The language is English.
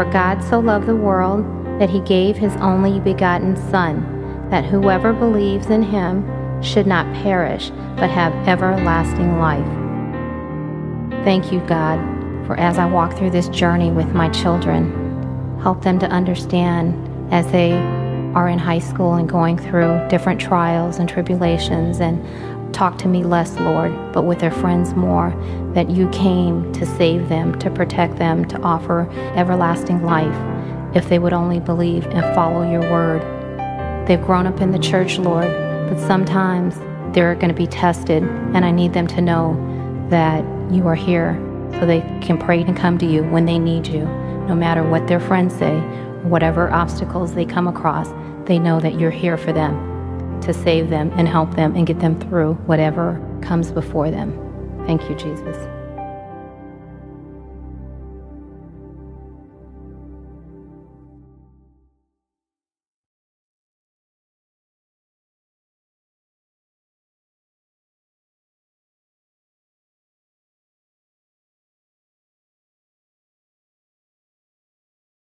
For God so loved the world that he gave his only begotten Son, that whoever believes in him should not perish, but have everlasting life. Thank you, God, for as I walk through this journey with my children, help them to understand as they are in high school and going through different trials and tribulations and talk to me less, Lord, but with their friends more, that you came to save them, to protect them, to offer everlasting life. If they would only believe and follow your word. They've grown up in the church, Lord, but sometimes they're going to be tested, and I need them to know that you are here so they can pray and come to you when they need you, no matter what their friends say, whatever obstacles they come across, they know that you're here for them to save them and help them and get them through whatever comes before them. Thank you, Jesus.